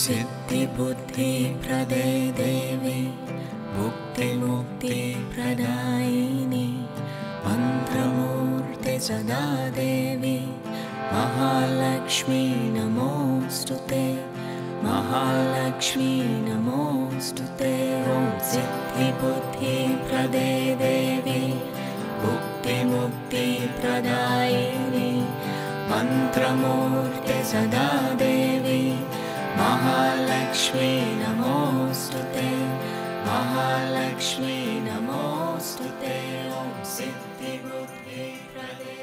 सिद्धिबुद्धिप्रदे देवी मुक्तिमुक्तिप्रदायिनि मन्त्रमूर्ति सदा देवी महालक्ष्मी नमोऽस्तु ते महालक्ष्मी नमोऽस्तु ते। ॐ सिद्धिबुद्धिप्रदे देवी मुक्तिमुक्तिप्रदायिनि मन्त्रमूर्ति सदा देवी महालक्ष्मी नमोऽस्तु ते महालक्ष्मी नमोऽस्तु ते ॐ सिद्धिबुद्धि प्रदे